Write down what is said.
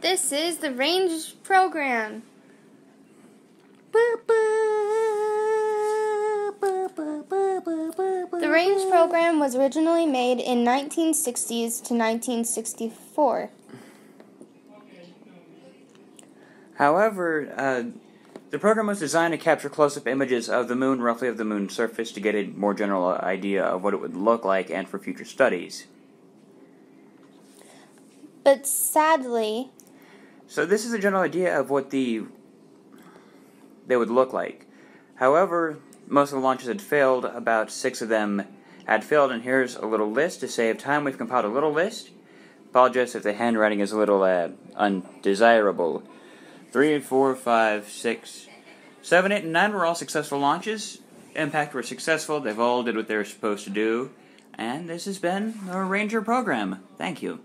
This is the Ranger program. The Ranger program was originally made in 1960s to 1964. However, uh, the program was designed to capture close-up images of the moon, roughly of the moon's surface, to get a more general idea of what it would look like and for future studies. But sadly, So this is a general idea of what the they would look like. However, most of the launches had failed. About six of them had failed, and here's a little list to save time. We've compiled a little list. Apologize if the handwriting is a little uh, undesirable. Three, four, five, six, seven, eight, and nine were all successful launches. Impact were successful. They've all did what they were supposed to do. And this has been our Ranger program. Thank you.